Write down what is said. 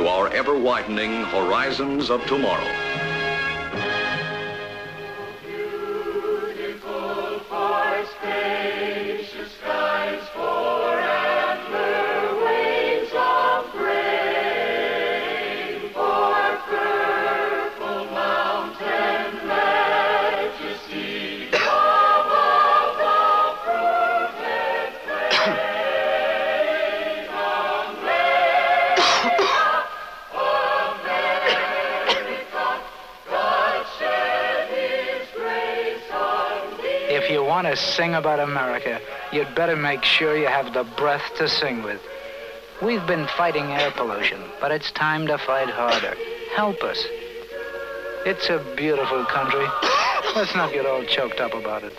to our ever widening horizons of tomorrow. If you want to sing about America, you'd better make sure you have the breath to sing with. We've been fighting air pollution, but it's time to fight harder. Help us. It's a beautiful country. Let's not get all choked up about it.